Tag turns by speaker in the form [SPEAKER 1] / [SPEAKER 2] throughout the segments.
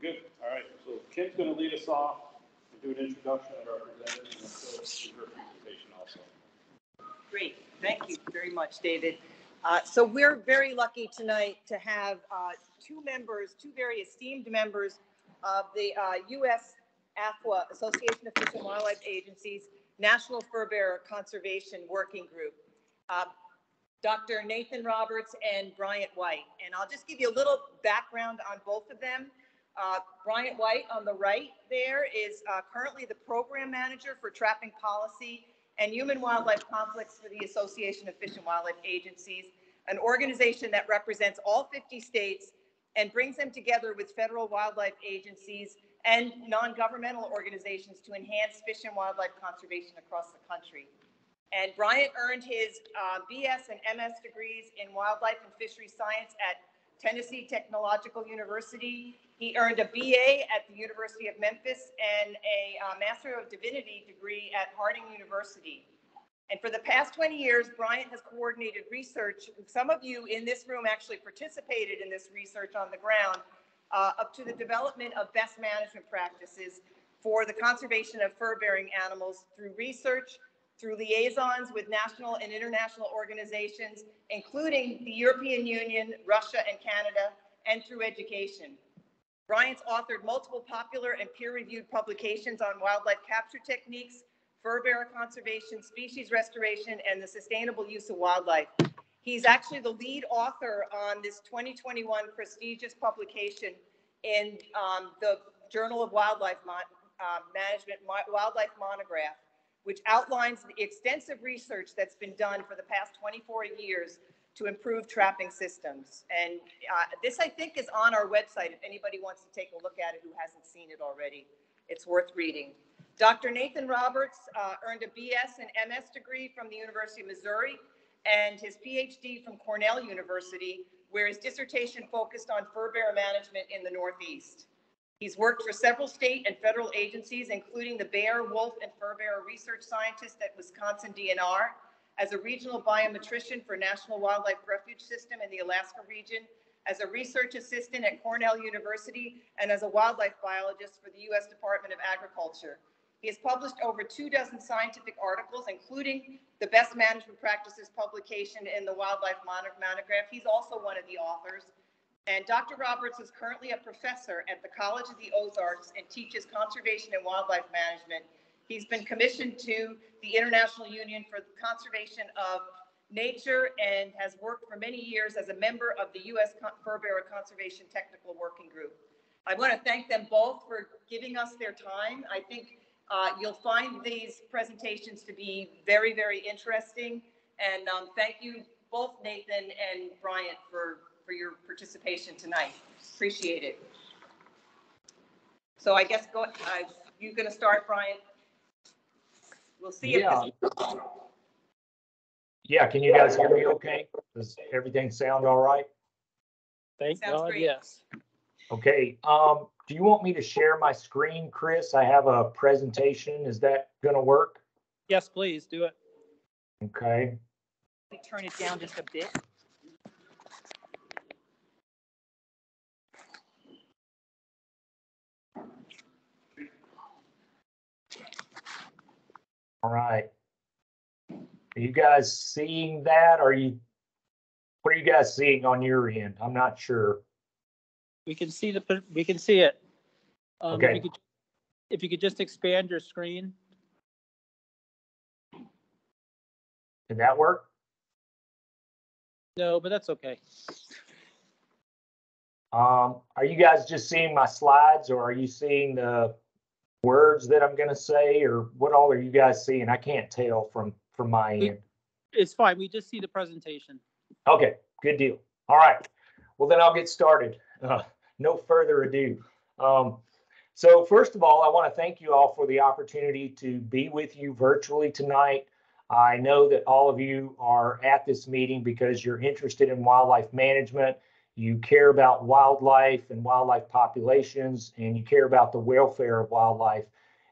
[SPEAKER 1] Good, all right, so Kim's gonna lead us off, and do an introduction of our representative, and so her presentation also.
[SPEAKER 2] Great, thank you very much, David. Uh, So we're very lucky tonight to have uh, two members, two very esteemed members of the uh, U.S. AFWA, Association of Fish and Wildlife Agencies, National Fur Bearer Conservation Working Group, uh, Dr. Nathan Roberts and Bryant White. And I'll just give you a little background on both of them. Uh, Bryant White on the right there is uh, currently the program manager for trapping policy and human wildlife conflicts for the Association of Fish and Wildlife Agencies, an organization that represents all 50 states and brings them together with federal wildlife agencies and non-governmental organizations to enhance fish and wildlife conservation across the country. And Bryant earned his uh, BS and MS degrees in wildlife and fishery science at Tennessee Technological University. He earned a BA at the University of Memphis and a uh, Master of Divinity degree at Harding University. And for the past 20 years, Bryant has coordinated research. Some of you in this room actually participated in this research on the ground uh, up to the development of best management practices for the conservation of fur-bearing animals through research, through liaisons with national and international organizations, including the European Union, Russia, and Canada, and through education. Bryant's authored multiple popular and peer-reviewed publications on wildlife capture techniques, fur bearer conservation, species restoration, and the sustainable use of wildlife. He's actually the lead author on this 2021 prestigious publication in um, the Journal of Wildlife Mon- uh, Management Wildlife Monograph, which outlines the extensive research that's been done for the past 24 years to improve trapping systems. And uh, this, I think, is on our website if anybody wants to take a look at it who hasn't seen it already. It's worth reading. Dr. Nathan Roberts uh, earned a BS and MS degree from the University of Missouri and his PhD from Cornell University, where his dissertation focused on fur bear management in the Northeast. He's worked for several state and federal agencies, including the Bear, Wolf, and Fur Bear Research Scientist at Wisconsin DNR, as a regional biometrician for National Wildlife Refuge System in the Alaska region, as a research assistant at Cornell University, and as a wildlife biologist for the U.S. Department of Agriculture. He has published over two dozen scientific articles, including the Best Management Practices publication in the Wildlife Monograph. He's also one of the authors. And Dr. Roberts is currently a professor at the College of the Ozarks and teaches conservation and wildlife management. He's been commissioned to the International Union for the Conservation of Nature and has worked for many years as a member of the U.S. Fur Bearer Conservation Technical Working Group. I want to thank them both for giving us their time. I think uh, you'll find these presentations to be very, very interesting. And um, thank you both Nathan and Bryant for, for your participation tonight. Appreciate it. So I guess go, uh, you gonna start, Bryant? We'll see if
[SPEAKER 3] Yeah.
[SPEAKER 2] this,
[SPEAKER 3] Yeah, can you guys hear me okay? Does everything sound all right?
[SPEAKER 4] Thank
[SPEAKER 2] Sounds
[SPEAKER 4] God,
[SPEAKER 2] great.
[SPEAKER 4] yes.
[SPEAKER 3] Okay, um, do you want me to share my screen, Chris? I have a presentation. Is that gonna work?
[SPEAKER 4] Yes, please, do it.
[SPEAKER 3] Okay,
[SPEAKER 2] turn it down just a bit.
[SPEAKER 3] All right. Are you guys seeing that? Are you, what are you guys seeing on your end? I'm not sure.
[SPEAKER 4] We can see the, we can see it. Um, if
[SPEAKER 3] Okay.
[SPEAKER 4] you could- If you could just expand your screen,
[SPEAKER 3] Did that work?
[SPEAKER 4] no, but that's okay.
[SPEAKER 3] Um, are you guys just seeing my slides or are you seeing the words that I'm gonna say or what all are you guys seeing? I can't tell from, from my end.
[SPEAKER 4] It's fine, we just see the presentation.
[SPEAKER 3] Okay, good deal. All right. Well, then I'll get started. Uh, no further ado. Um, so first of all, I want to thank you all for the opportunity to be with you virtually tonight. I know that all of you are at this meeting because you're interested in wildlife management. You care about wildlife and wildlife populations, and you care about the welfare of wildlife.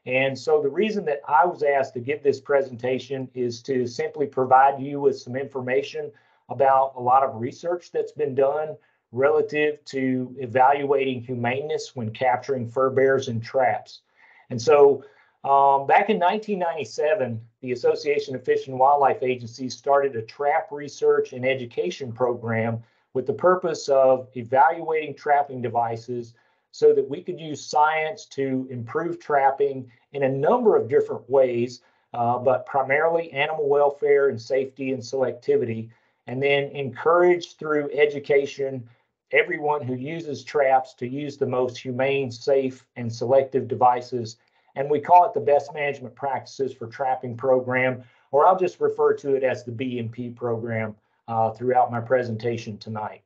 [SPEAKER 3] And so the reason that I was asked to give this presentation is to simply provide you with some information about a lot of research that's been done relative to evaluating humaneness when capturing fur bears in traps. And so um, back in 1997, the Association of Fish and Wildlife Agencies started a trap research and education program with the purpose of evaluating trapping devices so that we could use science to improve trapping in a number of different ways, uh, but primarily animal welfare and safety and selectivity, and then encourage through education everyone who uses traps to use the most humane, safe, and selective devices. And we call it the Best Management Practices for Trapping Program, or I'll just refer to it as the BMP program uh, throughout my presentation tonight.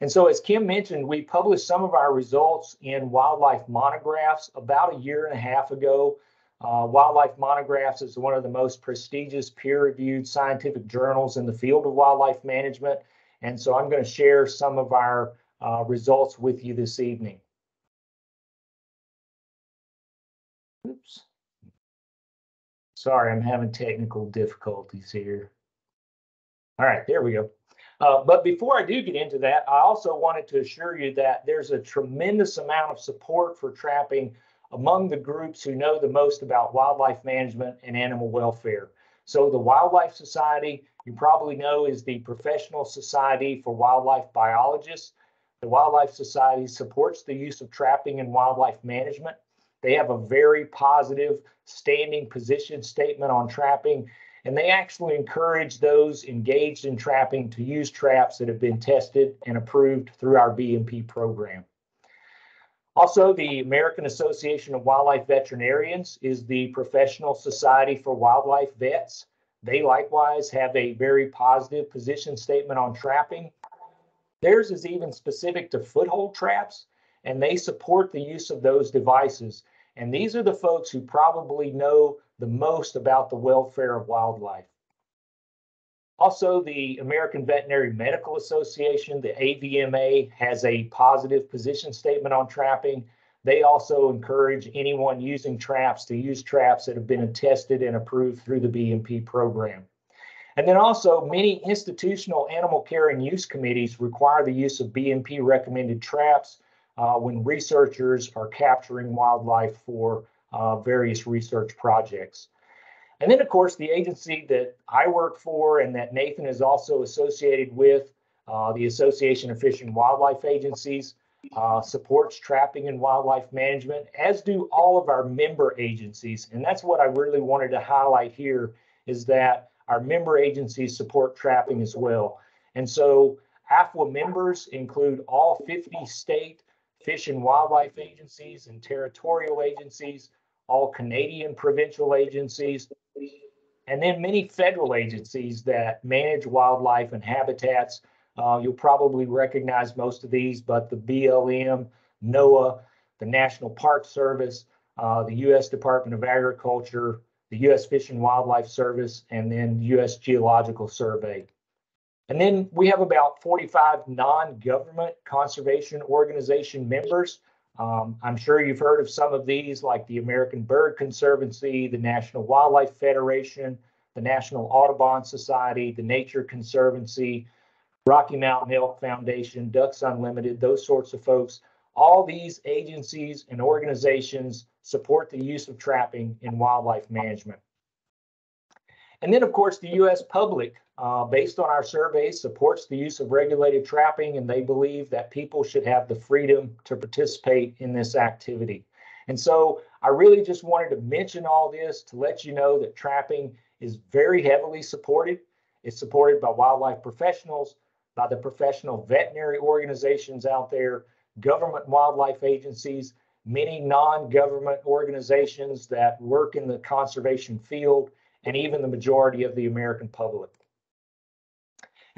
[SPEAKER 3] And so, as Kim mentioned, we published some of our results in wildlife monographs about a year and a half ago. Uh, wildlife monographs is one of the most prestigious peer reviewed scientific journals in the field of wildlife management. And so, I'm going to share some of our uh, results with you this evening. Oops. Sorry, I'm having technical difficulties here. All right, there we go. Uh, but before I do get into that, I also wanted to assure you that there's a tremendous amount of support for trapping among the groups who know the most about wildlife management and animal welfare. So the Wildlife Society, you probably know, is the professional society for wildlife biologists. The Wildlife Society supports the use of trapping in wildlife management. They have a very positive standing position statement on trapping and they actually encourage those engaged in trapping to use traps that have been tested and approved through our BMP program. Also, the American Association of Wildlife Veterinarians is the professional society for wildlife vets. They likewise have a very positive position statement on trapping. Theirs is even specific to foothold traps, and they support the use of those devices. And these are the folks who probably know the most about the welfare of wildlife. Also, the American Veterinary Medical Association, the AVMA, has a positive position statement on trapping. They also encourage anyone using traps to use traps that have been tested and approved through the BMP program. And then also, many institutional animal care and use committees require the use of BMP recommended traps uh, when researchers are capturing wildlife for uh, various research projects. And then, of course, the agency that I work for and that Nathan is also associated with, uh, the Association of Fish and Wildlife Agencies, uh, supports trapping and wildlife management, as do all of our member agencies. And that's what I really wanted to highlight here is that our member agencies support trapping as well. And so AFWA members include all 50 state fish and wildlife agencies and territorial agencies, all Canadian provincial agencies, and then many federal agencies that manage wildlife and habitats. Uh, you'll probably recognize most of these, but the BLM, NOAA, the National Park Service, uh, the U.S. Department of Agriculture, the U.S. Fish and Wildlife Service, and then U.S. Geological Survey. And then we have about 45 non-government conservation organization members. Um, I'm sure you've heard of some of these, like the American Bird Conservancy, the National Wildlife Federation, the National Audubon Society, the Nature Conservancy, Rocky Mountain Elk Foundation, Ducks Unlimited, those sorts of folks. All these agencies and organizations support the use of trapping in wildlife management. And then, of course, the U.S. public, uh, based on our surveys, supports the use of regulated trapping, and they believe that people should have the freedom to participate in this activity. And so I really just wanted to mention all this to let you know that trapping is very heavily supported. It's supported by wildlife professionals, by the professional veterinary organizations out there, government wildlife agencies, many non-government organizations that work in the conservation field, and even the majority of the American public.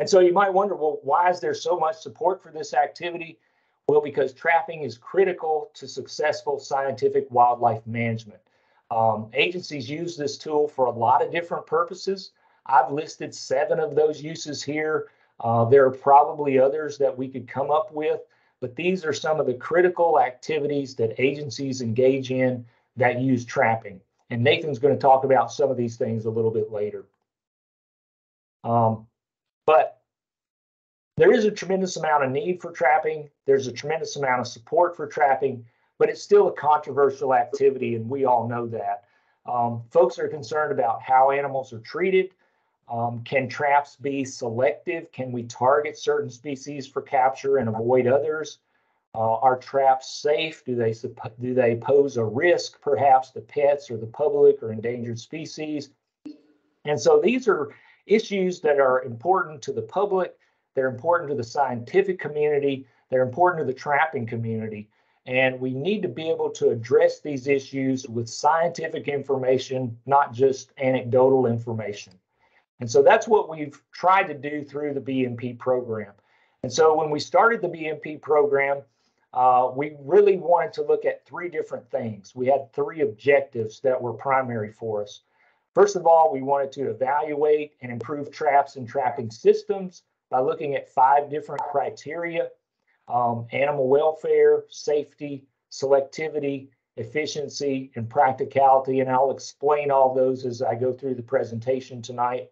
[SPEAKER 3] And so you might wonder, well, why is there so much support for this activity? Well, because trapping is critical to successful scientific wildlife management. Um, agencies use this tool for a lot of different purposes. I've listed seven of those uses here. Uh, there are probably others that we could come up with, but these are some of the critical activities that agencies engage in that use trapping. And Nathan's going to talk about some of these things a little bit later. Um, there is a tremendous amount of need for trapping. There's a tremendous amount of support for trapping, but it's still a controversial activity, and we all know that. Um, folks are concerned about how animals are treated. Um, can traps be selective? Can we target certain species for capture and avoid others? Uh, are traps safe? Do they do they pose a risk, perhaps, to pets or the public or endangered species? And so these are issues that are important to the public. They're important to the scientific community. They're important to the trapping community. And we need to be able to address these issues with scientific information, not just anecdotal information. And so that's what we've tried to do through the BMP program. And so when we started the BMP program, uh, we really wanted to look at three different things. We had three objectives that were primary for us. First of all, we wanted to evaluate and improve traps and trapping systems by looking at five different criteria um, animal welfare, safety, selectivity, efficiency, and practicality. And I'll explain all those as I go through the presentation tonight.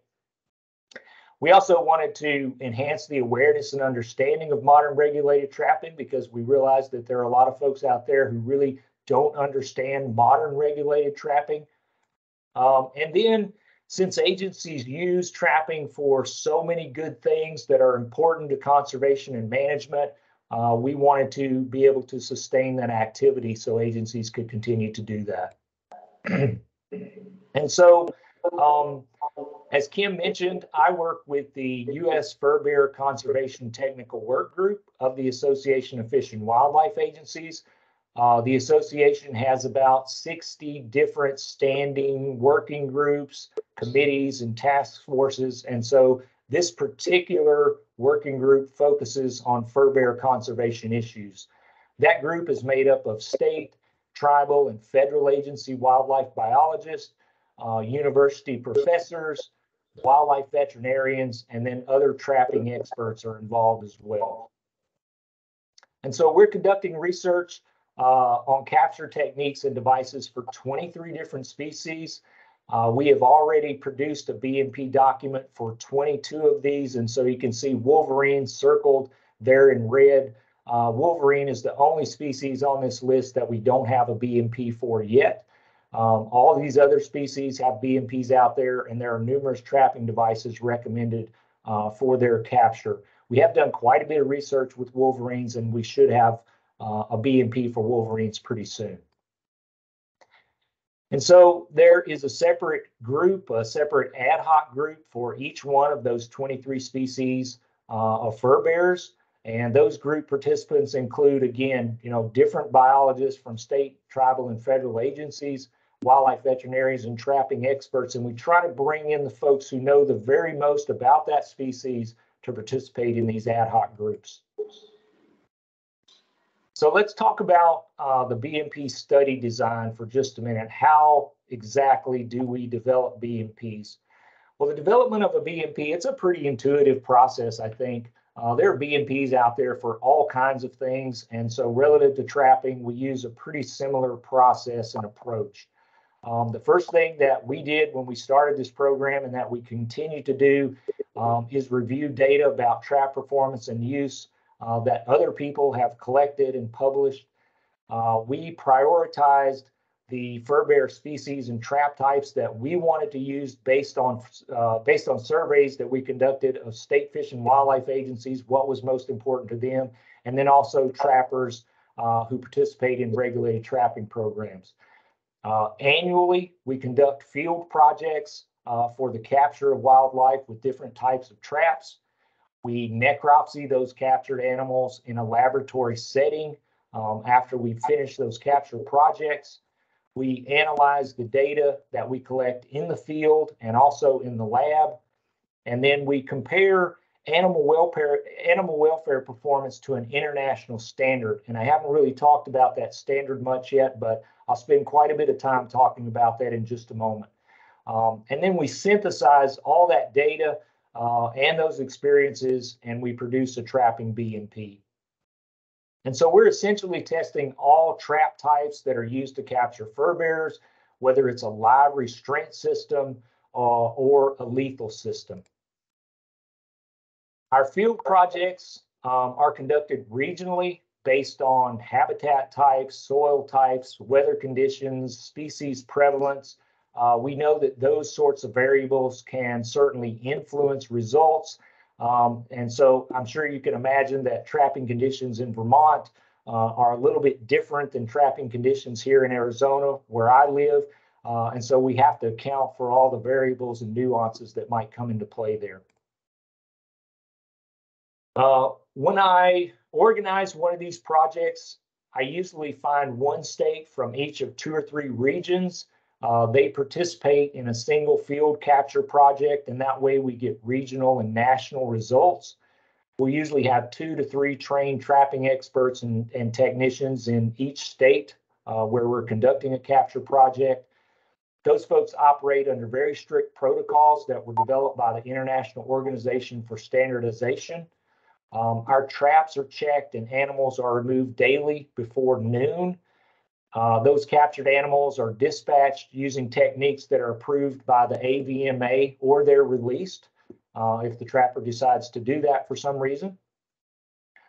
[SPEAKER 3] We also wanted to enhance the awareness and understanding of modern regulated trapping because we realized that there are a lot of folks out there who really don't understand modern regulated trapping. Um, and then, since agencies use trapping for so many good things that are important to conservation and management, uh, we wanted to be able to sustain that activity so agencies could continue to do that. and so, um, as Kim mentioned, I work with the U.S. Fur Bear Conservation Technical Work Group of the Association of Fish and Wildlife Agencies. Uh, the association has about 60 different standing working groups, committees, and task forces. And so this particular working group focuses on fur bear conservation issues. That group is made up of state, tribal, and federal agency wildlife biologists, uh, university professors, wildlife veterinarians, and then other trapping experts are involved as well. And so we're conducting research on capture techniques and devices for 23 different species. Uh, we have already produced a BMP document for 22 of these, and so you can see Wolverine circled there in red. Uh, Wolverine is the only species on this list that we don't have a BMP for yet. Um, all these other species have BMPs out there, and there are numerous trapping devices recommended uh, for their capture. We have done quite a bit of research with wolverines, and we should have uh, a BMP for wolverines pretty soon. And so there is a separate group, a separate ad hoc group for each one of those 23 species uh, of fur bears. And those group participants include, again, you know, different biologists from state, tribal, and federal agencies, wildlife veterinarians, and trapping experts. And we try to bring in the folks who know the very most about that species to participate in these ad hoc groups. So let's talk about uh, the BMP study design for just a minute. How exactly do we develop BMPs? Well, the development of a BMP, it's a pretty intuitive process, I think. Uh, there are BMPs out there for all kinds of things. And so relative to trapping, we use a pretty similar process and approach. Um, the first thing that we did when we started this program and that we continue to do um, is review data about trap performance and use uh, that other people have collected and published. Uh, we prioritized the fur bear species and trap types that we wanted to use based on uh, based on surveys that we conducted of state fish and wildlife agencies, what was most important to them, and then also trappers uh, who participate in regulated trapping programs. Uh, annually, we conduct field projects uh, for the capture of wildlife with different types of traps. We necropsy those captured animals in a laboratory setting. Um, after we finish those capture projects, we analyze the data that we collect in the field and also in the lab. And then we compare animal welfare animal welfare performance to an international standard. And I haven't really talked about that standard much yet, but I'll spend quite a bit of time talking about that in just a moment. Um, and then we synthesize all that data uh, and those experiences, and we produce a trapping BMP. And so we're essentially testing all trap types that are used to capture fur bears, whether it's a live restraint system uh, or a lethal system. Our field projects um, are conducted regionally based on habitat types, soil types, weather conditions, species prevalence. Uh, we know that those sorts of variables can certainly influence results. Um, and so I'm sure you can imagine that trapping conditions in Vermont uh, are a little bit different than trapping conditions here in Arizona, where I live. Uh, and so we have to account for all the variables and nuances that might come into play there. Uh, when I organize one of these projects, I usually find one state from each of two or three regions. Uh, they participate in a single field capture project, and that way we get regional and national results. We usually have two to three trained trapping experts and, and technicians in each state uh, where we're conducting a capture project. Those folks operate under very strict protocols that were developed by the International Organization for Standardization. Um, our traps are checked and animals are removed daily before noon. Uh, those captured animals are dispatched using techniques that are approved by the AVMA or they're released uh, if the trapper decides to do that for some reason.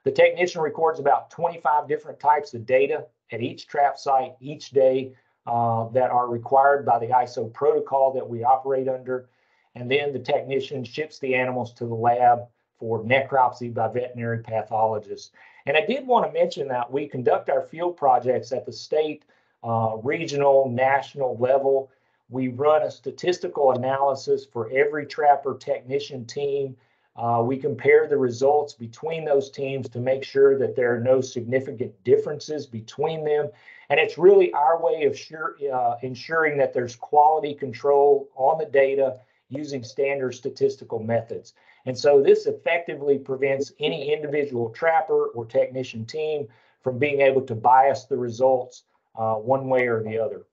[SPEAKER 3] The technician records about 25 different types of data at each trap site each day uh, that are required by the ISO protocol that we operate under. And then the technician ships the animals to the lab for necropsy by veterinary pathologists. And I did want to mention that we conduct our field projects at the state, uh, regional, national level. We run a statistical analysis for every trapper technician team. Uh, we compare the results between those teams to make sure that there are no significant differences between them. And it's really our way of sure, uh, ensuring that there's quality control on the data using standard statistical methods. And so this effectively prevents any individual trapper or technician team from being able to bias the results uh, one way or the other.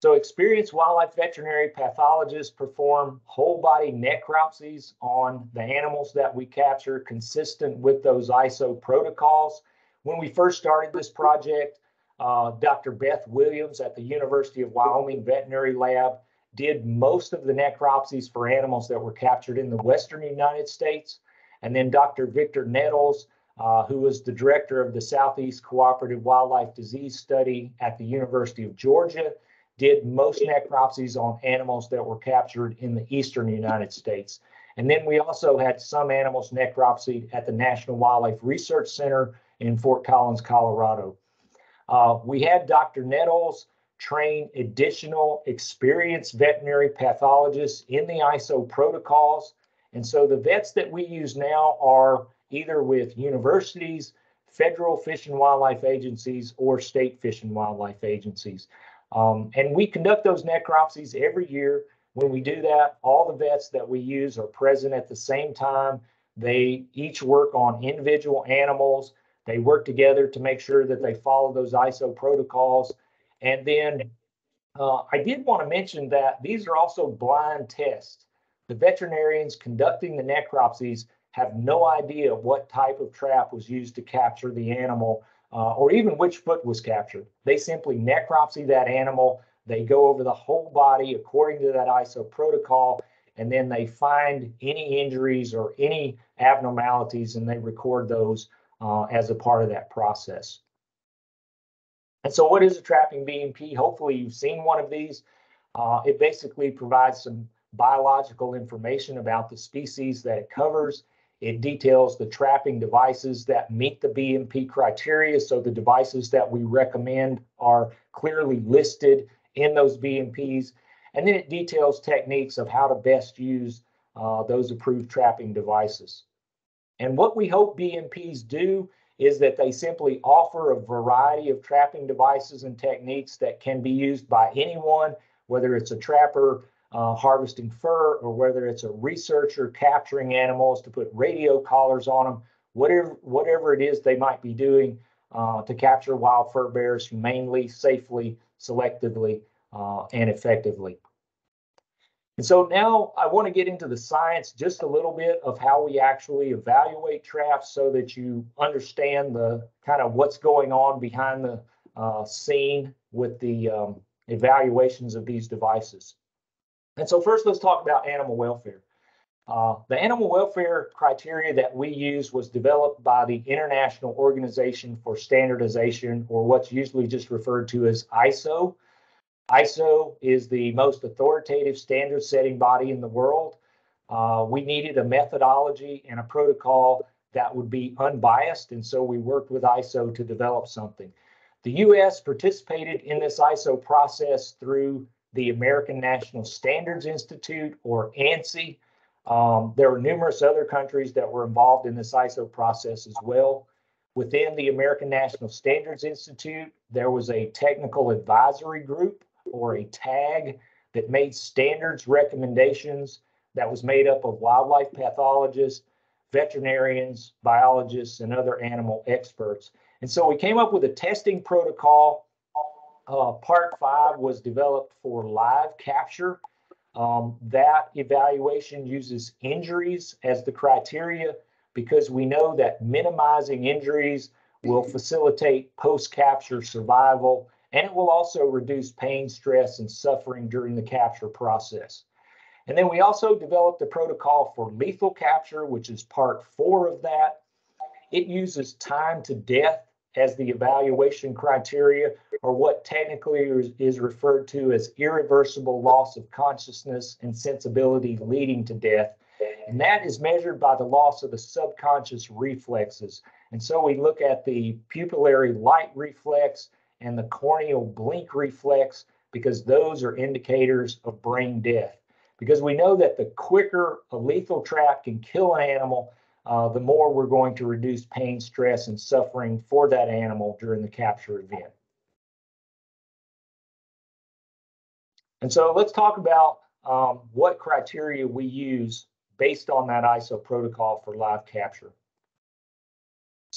[SPEAKER 3] So experienced wildlife veterinary pathologists perform whole body necropsies on the animals that we capture consistent with those ISO protocols. When we first started this project, uh, Dr. Beth Williams at the University of Wyoming Veterinary Lab did most of the necropsies for animals that were captured in the western United States. And then Dr. Victor Nettles, uh, who was the director of the Southeast Cooperative Wildlife Disease Study at the University of Georgia, did most necropsies on animals that were captured in the eastern United States. And then we also had some animals necropsied at the National Wildlife Research Center in Fort Collins, Colorado. Uh, we had Dr. Nettles train additional experienced veterinary pathologists in the ISO protocols. And so the vets that we use now are either with universities, federal fish and wildlife agencies, or state fish and wildlife agencies. Um, and we conduct those necropsies every year. When we do that, all the vets that we use are present at the same time. They each work on individual animals. They work together to make sure that they follow those ISO protocols. And then uh, I did want to mention that these are also blind tests. The veterinarians conducting the necropsies have no idea what type of trap was used to capture the animal uh, or even which foot was captured. They simply necropsy that animal. They go over the whole body according to that ISO protocol, and then they find any injuries or any abnormalities and they record those uh, as a part of that process. And so what is a trapping BMP? Hopefully you've seen one of these. Uh, it basically provides some biological information about the species that it covers. It details the trapping devices that meet the BMP criteria. So the devices that we recommend are clearly listed in those BMPs. And then it details techniques of how to best use uh, those approved trapping devices. And what we hope BMPs do is that they simply offer a variety of trapping devices and techniques that can be used by anyone, whether it's a trapper uh, harvesting fur or whether it's a researcher capturing animals to put radio collars on them, whatever, whatever it is they might be doing uh, to capture wild fur bears humanely, safely, selectively, uh, and effectively. And so now I want to get into the science just a little bit of how we actually evaluate traps so that you understand the kind of what's going on behind the uh, scene with the um, evaluations of these devices. And so first let's talk about animal welfare. Uh, the animal welfare criteria that we use was developed by the International Organization for Standardization, or what's usually just referred to as ISO. ISO is the most authoritative standard setting body in the world. Uh, we needed a methodology and a protocol that would be unbiased, and so we worked with ISO to develop something. The US participated in this ISO process through the American National Standards Institute, or ANSI. Um, there were numerous other countries that were involved in this ISO process as well. Within the American National Standards Institute, there was a technical advisory group or a TAG that made standards recommendations that was made up of wildlife pathologists, veterinarians, biologists, and other animal experts. And so we came up with a testing protocol. Uh, part five was developed for live capture. Um, that evaluation uses injuries as the criteria because we know that minimizing injuries will facilitate post-capture survival and it will also reduce pain, stress, and suffering during the capture process. And then we also developed a protocol for lethal capture, which is part four of that. It uses time to death as the evaluation criteria, or what technically is, is referred to as irreversible loss of consciousness and sensibility leading to death. And that is measured by the loss of the subconscious reflexes. And so we look at the pupillary light reflex and the corneal blink reflex because those are indicators of brain death. Because we know that the quicker a lethal trap can kill an animal, uh, the more we're going to reduce pain, stress, and suffering for that animal during the capture event. And so let's talk about um, what criteria we use based on that ISO protocol for live capture.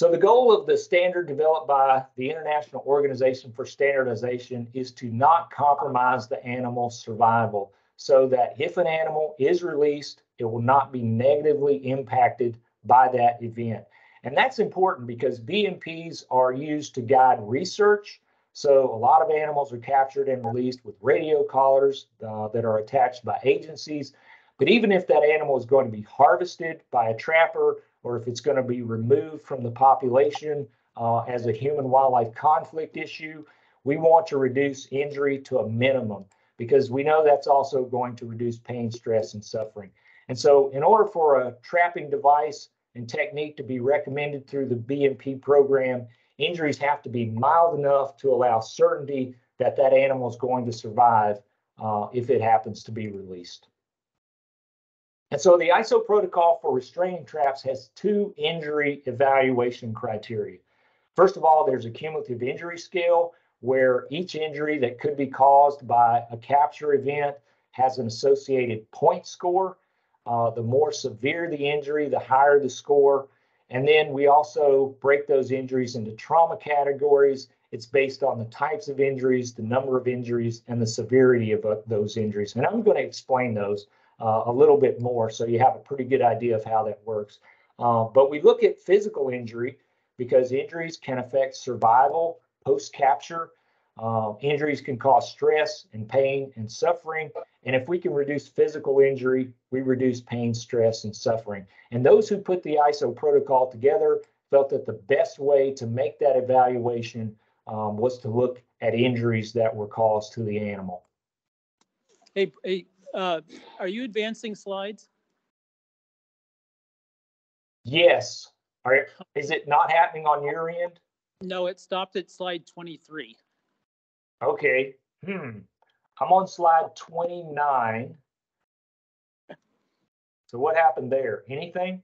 [SPEAKER 3] So the goal of the standard developed by the International Organization for Standardization is to not compromise the animal's survival so that if an animal is released, it will not be negatively impacted by that event. And that's important because BMPs are used to guide research. So a lot of animals are captured and released with radio collars uh, that are attached by agencies. But even if that animal is going to be harvested by a trapper or if it's going to be removed from the population uh, as a human wildlife conflict issue, we want to reduce injury to a minimum because we know that's also going to reduce pain, stress, and suffering. And so in order for a trapping device and technique to be recommended through the BMP program, injuries have to be mild enough to allow certainty that that animal is going to survive uh, if it happens to be released. And so the ISO protocol for restraining traps has two injury evaluation criteria. First of all, there's a cumulative injury scale where each injury that could be caused by a capture event has an associated point score. Uh, the more severe the injury, the higher the score. And then we also break those injuries into trauma categories. It's based on the types of injuries, the number of injuries, and the severity of uh, those injuries. And I'm going to explain those uh, a little bit more so you have a pretty good idea of how that works. Uh, but we look at physical injury because injuries can affect survival post capture. Uh, injuries can cause stress and pain and suffering. And if we can reduce physical injury, we reduce pain, stress, and suffering. And those who put the ISO protocol together felt that the best way to make that evaluation um, was to look at injuries that were caused to the animal.
[SPEAKER 4] Hey, hey, uh, are you advancing slides?
[SPEAKER 3] Yes. Are, is it not happening on your end?
[SPEAKER 4] No, it stopped at slide 23.
[SPEAKER 3] Okay. Hmm. I'm on slide 29. So what happened there? Anything?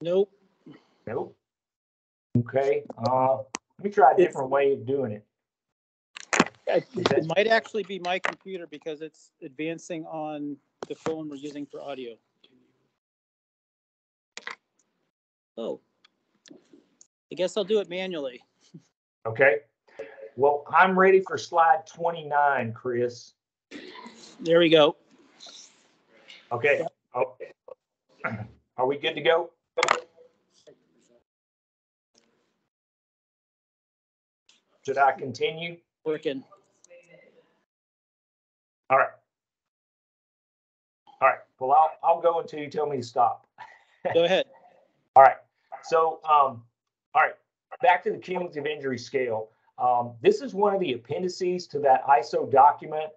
[SPEAKER 4] Nope.
[SPEAKER 3] Nope. Okay. Uh, let me try a different way of doing it.
[SPEAKER 4] It it might actually be my computer because it's advancing on the phone we're using for audio. Oh. I guess I'll do it manually.
[SPEAKER 3] Okay. Well, I'm ready for slide 29, Chris.
[SPEAKER 4] There we go.
[SPEAKER 3] Okay. Oh. Are we good to go? Should I continue?
[SPEAKER 4] Working.
[SPEAKER 3] All right. All right. Well, I'll, I'll go until you tell me to stop.
[SPEAKER 4] Go ahead.
[SPEAKER 3] All right. So, um, all right, back to the cumulative injury scale. Um, this is one of the appendices to that ISO document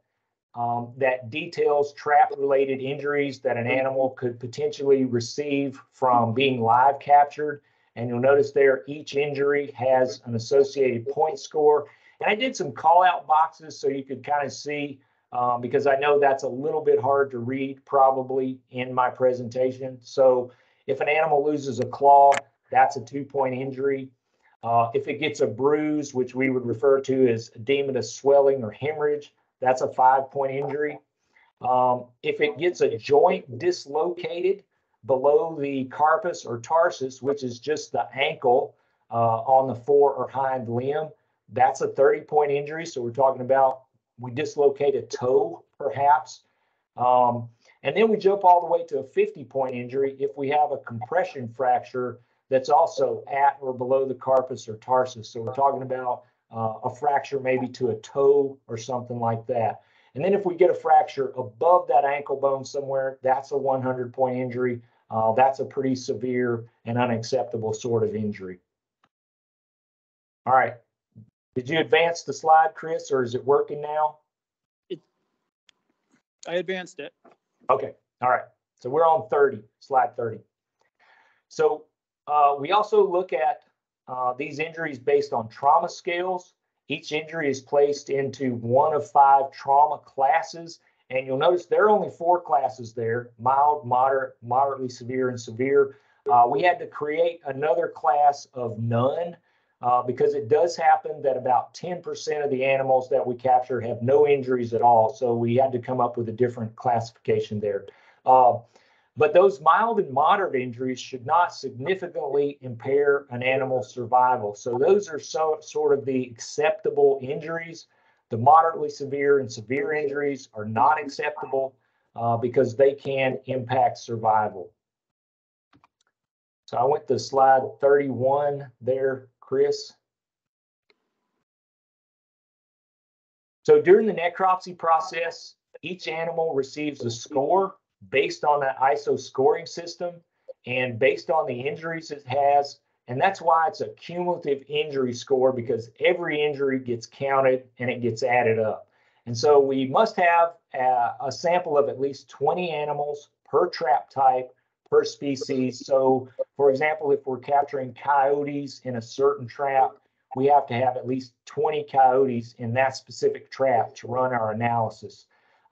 [SPEAKER 3] um, that details trap-related injuries that an animal could potentially receive from being live captured. And you'll notice there, each injury has an associated point score. And I did some call-out boxes so you could kind of see, um, because I know that's a little bit hard to read probably in my presentation. So if an animal loses a claw, that's a two-point injury. Uh, if it gets a bruise, which we would refer to as edematous swelling or hemorrhage, that's a five-point injury. Um, if it gets a joint dislocated below the carpus or tarsus, which is just the ankle uh, on the fore or hind limb, that's a 30-point injury. So we're talking about we dislocate a toe, perhaps. Um, and then we jump all the way to a 50 point injury if we have a compression fracture that's also at or below the carpus or tarsus. So we're talking about uh, a fracture maybe to a toe or something like that. And then if we get a fracture above that ankle bone somewhere, that's a 100 point injury. Uh, that's a pretty severe and unacceptable sort of injury. All right. Did you advance the slide, Chris, or is it working now?
[SPEAKER 4] It, I advanced it.
[SPEAKER 3] Okay, all right. So we're on 30, slide 30. So uh, we also look at uh, these injuries based on trauma scales. Each injury is placed into one of five trauma classes. And you'll notice there are only four classes there, mild, moderate, moderately severe, and severe. Uh, we had to create another class of none uh, because it does happen that about 10% of the animals that we capture have no injuries at all. So we had to come up with a different classification there. Uh, but those mild and moderate injuries should not significantly impair an animal's survival. So those are so, sort of the acceptable injuries. The moderately severe and severe injuries are not acceptable uh, because they can impact survival. So I went to slide 31 there, Chris. So during the necropsy process, each animal receives a score based on that ISO scoring system and based on the injuries it has. And that's why it's a cumulative injury score because every injury gets counted and it gets added up. And so we must have a, a sample of at least 20 animals per trap type per species. So, for example, if we're capturing coyotes in a certain trap, we have to have at least 20 coyotes in that specific trap to run our analysis.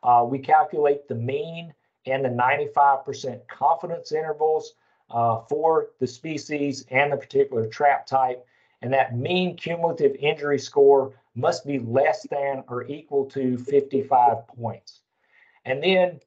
[SPEAKER 3] Uh, we calculate the mean and the 95% confidence intervals uh, for the species and the particular trap type. And that mean cumulative injury score must be less than or equal to 55 points. And then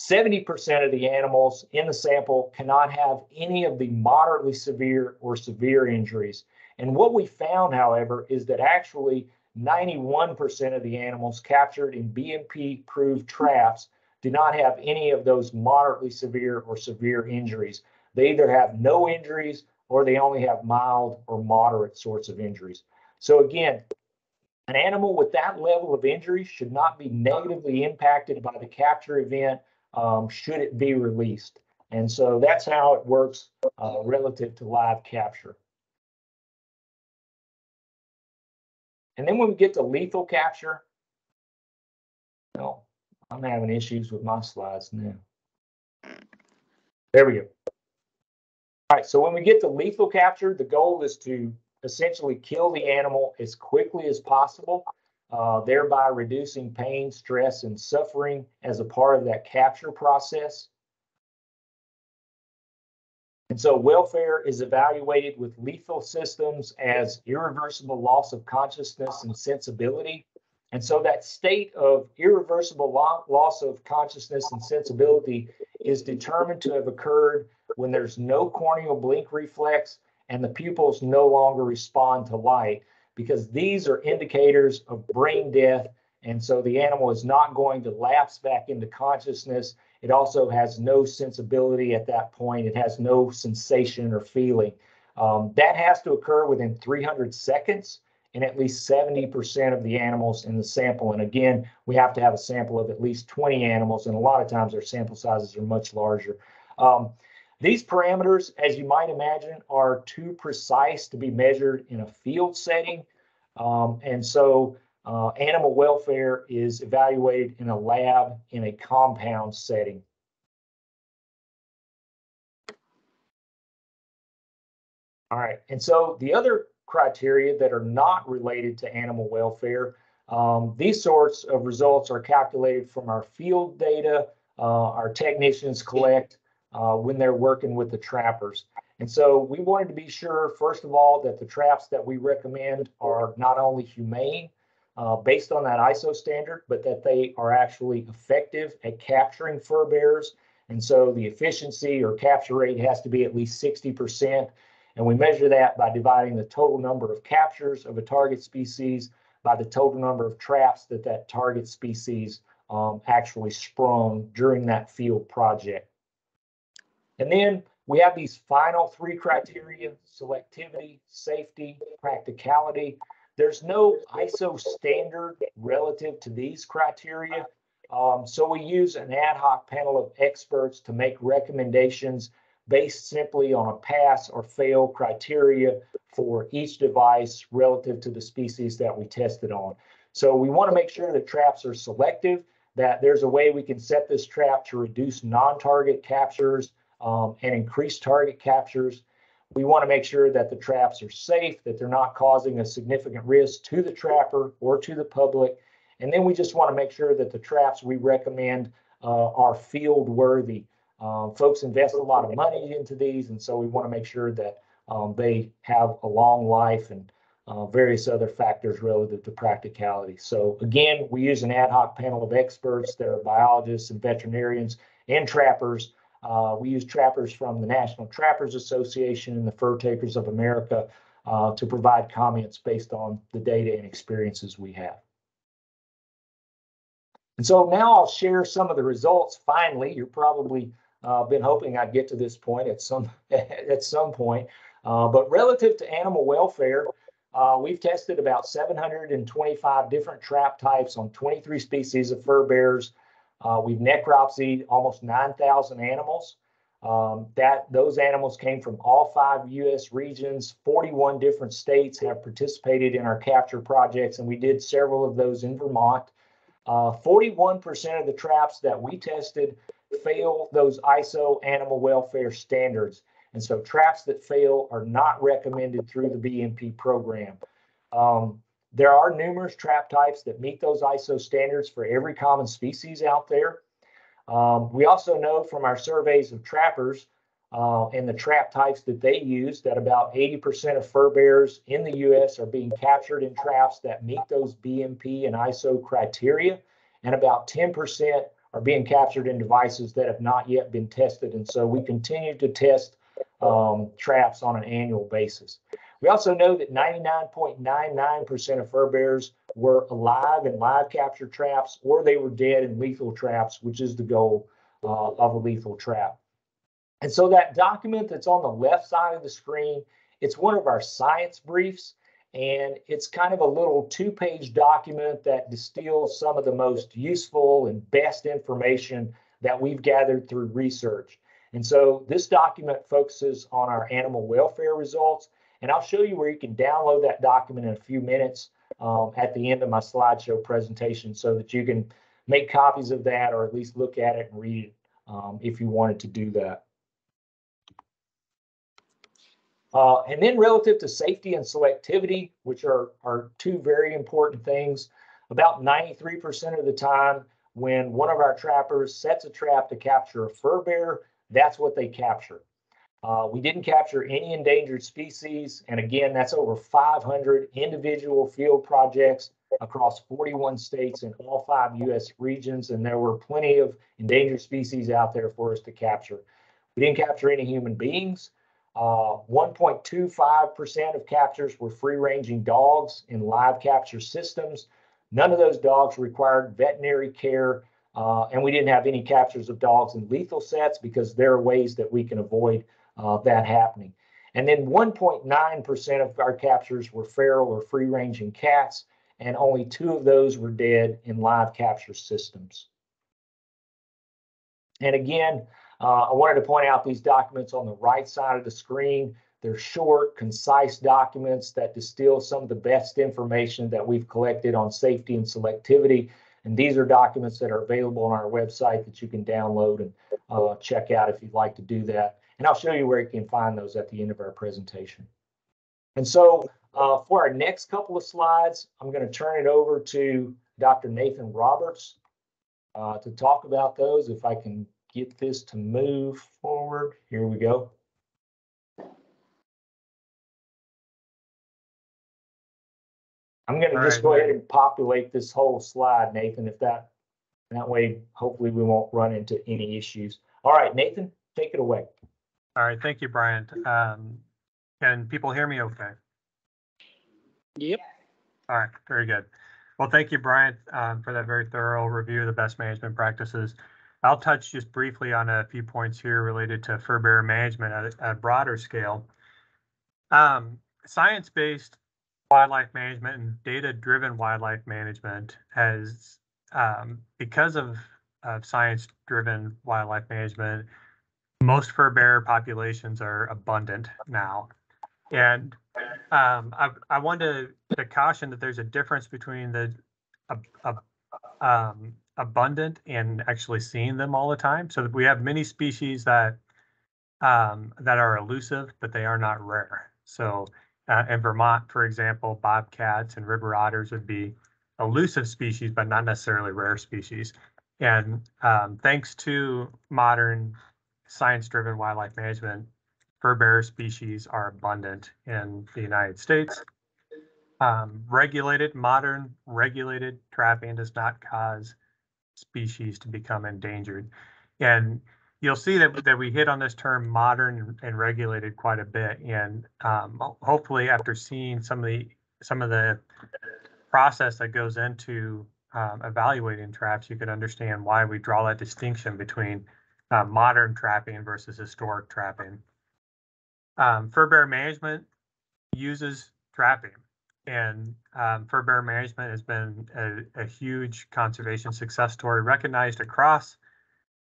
[SPEAKER 3] 70% of the animals in the sample cannot have any of the moderately severe or severe injuries. And what we found, however, is that actually 91% of the animals captured in BMP proved traps do not have any of those moderately severe or severe injuries. They either have no injuries or they only have mild or moderate sorts of injuries. So again, an animal with that level of injury should not be negatively impacted by the capture event um, should it be released. And so that's how it works uh, relative to live capture. And then when we get to lethal capture, well, I'm having issues with my slides now. There we go. All right, so when we get to lethal capture, the goal is to essentially kill the animal as quickly as possible, uh, thereby reducing pain, stress, and suffering as a part of that capture process. And so welfare is evaluated with lethal systems as irreversible loss of consciousness and sensibility. And so that state of irreversible lo loss of consciousness and sensibility is determined to have occurred when there's no corneal blink reflex and the pupils no longer respond to light because these are indicators of brain death. And so the animal is not going to lapse back into consciousness. It also has no sensibility at that point. It has no sensation or feeling. Um, that has to occur within 300 seconds in at least 70% of the animals in the sample. And again, we have to have a sample of at least 20 animals, and a lot of times our sample sizes are much larger. Um, these parameters, as you might imagine, are too precise to be measured in a field setting. Um, and so uh, animal welfare is evaluated in a lab in a compound setting. All right, and so the other criteria that are not related to animal welfare, um, these sorts of results are calculated from our field data uh, our technicians collect uh, when they're working with the trappers. And so we wanted to be sure, first of all, that the traps that we recommend are not only humane, uh, based on that ISO standard, but that they are actually effective at capturing fur bears. And so the efficiency or capture rate has to be at least 60%. And we measure that by dividing the total number of captures of a target species by the total number of traps that that target species um, actually sprung during that field project. And then we have these final three criteria, selectivity, safety, practicality. There's no ISO standard relative to these criteria. Um, so we use an ad hoc panel of experts to make recommendations based simply on a pass or fail criteria for each device relative to the species that we tested on. So we want to make sure that traps are selective, that there's a way we can set this trap to reduce non-target captures um, and increase target captures. We want to make sure that the traps are safe, that they're not causing a significant risk to the trapper or to the public. And then we just want to make sure that the traps we recommend uh, are field worthy. Um, folks invest a lot of money into these, and so we want to make sure that um, they have a long life and uh, various other factors relative to practicality. So again, we use an ad hoc panel of experts that are biologists and veterinarians and trappers. Uh, we use trappers from the National Trappers Association and the Fur Takers of America uh, to provide comments based on the data and experiences we have. And so now I'll share some of the results. Finally, you're probably uh, been hoping I'd get to this point at some at some point. Uh, but relative to animal welfare, uh, we've tested about 725 different trap types on 23 species of fur bearers. Uh, we've necropsied almost 9,000 animals. Um, that those animals came from all five U.S. regions. 41 different states have participated in our capture projects, and we did several of those in Vermont. 41% uh, of the traps that we tested fail those ISO animal welfare standards. And so traps that fail are not recommended through the BMP program. Um, there are numerous trap types that meet those ISO standards for every common species out there. Um, we also know from our surveys of trappers uh, and the trap types that they use that about 80% of fur bears in the U.S. are being captured in traps that meet those BMP and ISO criteria, and about 10% are being captured in devices that have not yet been tested. And so we continue to test um, traps on an annual basis. We also know that 99.99% of fur bears were alive in live capture traps or they were dead in lethal traps, which is the goal uh, of a lethal trap. And so that document that's on the left side of the screen, it's one of our science briefs. And it's kind of a little two page document that distills some of the most useful and best information that we've gathered through research. And so this document focuses on our animal welfare results. And I'll show you where you can download that document in a few minutes um, at the end of my slideshow presentation so that you can make copies of that or at least look at it and read it um, if you wanted to do that. Uh, and then relative to safety and selectivity, which are, are two very important things, about 93% of the time when one of our trappers sets a trap to capture a fur bear, that's what they capture. Uh, we didn't capture any endangered species. And again, that's over 500 individual field projects across 41 states in all five U.S. regions. And there were plenty of endangered species out there for us to capture. We didn't capture any human beings. 1.25% uh, of captures were free ranging dogs in live capture systems. None of those dogs required veterinary care, uh, and we didn't have any captures of dogs in lethal sets because there are ways that we can avoid uh, that happening. And then 1.9% of our captures were feral or free ranging cats, and only two of those were dead in live capture systems. And again, uh, I wanted to point out these documents on the right side of the screen. They're short, concise documents that distill some of the best information that we've collected on safety and selectivity. And these are documents that are available on our website that you can download and uh, check out if you'd like to do that. And I'll show you where you can find those at the end of our presentation. And so uh, for our next couple of slides, I'm going to turn it over to Dr. Nathan Roberts uh, to talk about those. If I can get this to move forward, here we go. I'm going to just
[SPEAKER 5] right.
[SPEAKER 3] go ahead and populate this whole slide, Nathan, if that, that way, hopefully we won't run into any issues. All right, Nathan, take it away.
[SPEAKER 5] All right, thank you, Brian. Um, can people hear me okay?
[SPEAKER 4] Yep.
[SPEAKER 5] All right, very good. Well, thank you, Brian, um, for that very thorough review of the best management practices. I'll touch just briefly on a few points here related to fur bearer management at, a- at a broader scale. Um, science-based wildlife management and data-driven wildlife management has, um, because of, of science-driven wildlife management, most fur bearer populations are abundant now. And um, I, I want to, to caution that there's a difference between the ab- ab- um, abundant and actually seeing them all the time. So we have many species that um, that are elusive, but they are not rare. So uh, in Vermont, for example, bobcats and river otters would be elusive species, but not necessarily rare species. And um, thanks to modern science-driven wildlife management, fur bearer species are abundant in the United States. Um, regulated, modern regulated trapping does not cause species to become endangered. And you'll see that, that we hit on this term modern and regulated quite a bit. And um, hopefully after seeing some of the, some of the process that goes into um, evaluating traps, you could understand why we draw that distinction between uh, modern trapping versus historic trapping. Um, fur bear management uses trapping, and um, fur bear management has been a, a huge conservation success story recognized across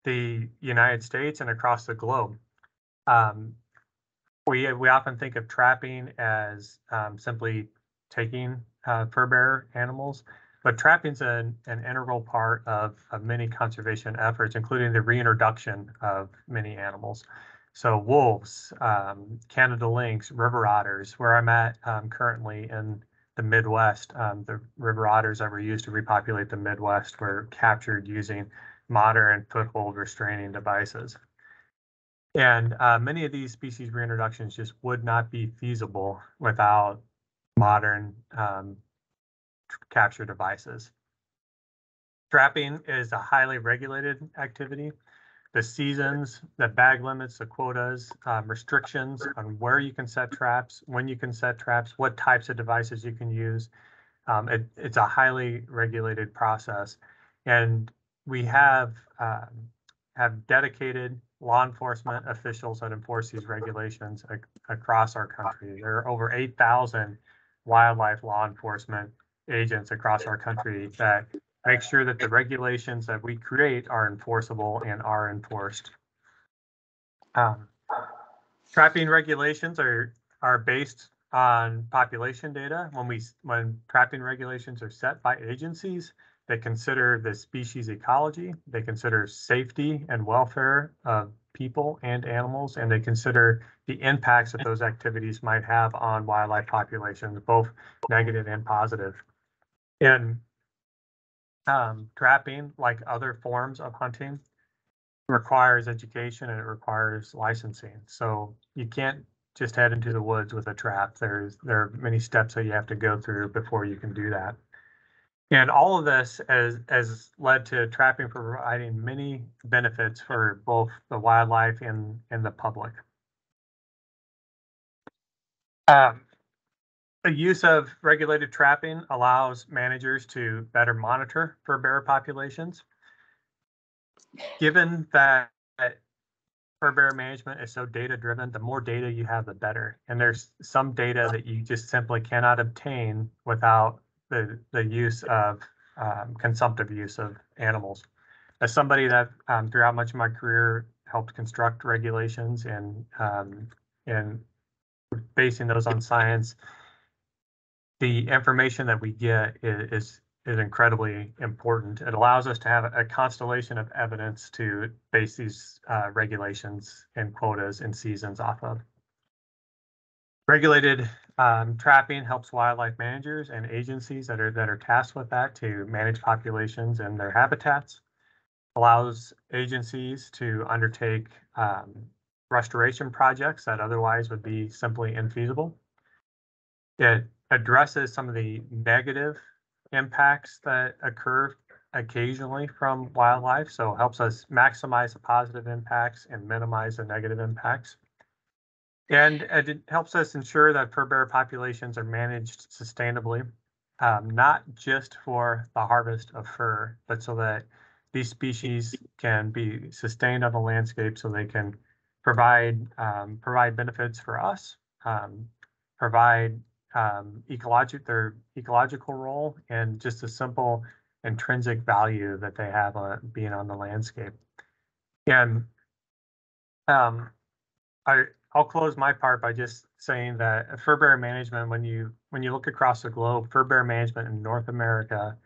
[SPEAKER 5] the United States and across the globe. Um, we we often think of trapping as um, simply taking uh, fur bear animals, but trapping is an, an integral part of, of many conservation efforts, including the reintroduction of many animals. So wolves, um, Canada lynx, river otters, where I'm at um, currently in the Midwest, um, the river otters that were used to repopulate the Midwest were captured using modern foothold restraining devices. And uh, many of these species reintroductions just would not be feasible without modern um, capture devices. Trapping is a highly regulated activity. The seasons, the bag limits, the quotas, um, restrictions on where you can set traps, when you can set traps, what types of devices you can use. Um, it, it's a highly regulated process. And we have um, have dedicated law enforcement officials that enforce these regulations ac- across our country. There are over 8,000 wildlife law enforcement agents across our country that make sure that the regulations that we create are enforceable and are enforced. Um, trapping regulations are are based on population data. When we when trapping regulations are set by agencies, they consider the species ecology, they consider safety and welfare of people and animals, and they consider the impacts that those activities might have on wildlife populations, both negative and positive. And um, trapping, like other forms of hunting, requires education and it requires licensing. So you can't just head into the woods with a trap. There's there are many steps that you have to go through before you can do that. And all of this has, has led to trapping providing many benefits for both the wildlife and, and the public. Um, the use of regulated trapping allows managers to better monitor fur bear populations. Given that fur bear management is so data driven. The more data you have, the better. And there's some data that you just simply cannot obtain without the the use of um, consumptive use of animals. As somebody that um, throughout much of my career helped construct regulations and um, and basing those on science, the information that we get is, is incredibly important. It allows us to have a constellation of evidence to base these uh, regulations and quotas and seasons off of. Regulated um, trapping helps wildlife managers and agencies that are that are tasked with that to manage populations and their habitats. Allows agencies to undertake um, restoration projects that otherwise would be simply infeasible. It addresses some of the negative impacts that occur occasionally from wildlife, so helps us maximize the positive impacts and minimize the negative impacts. And it helps us ensure that fur bear populations are managed sustainably, um, not just for the harvest of fur, but so that these species can be sustained on the landscape so they can provide um, provide benefits for us, um, provide um, ecologic their ecological role, and just a simple intrinsic value that they have on being on the landscape. And um, I I'll close my part by just saying that fur bear management, when you when you look across the globe, fur bear management in North America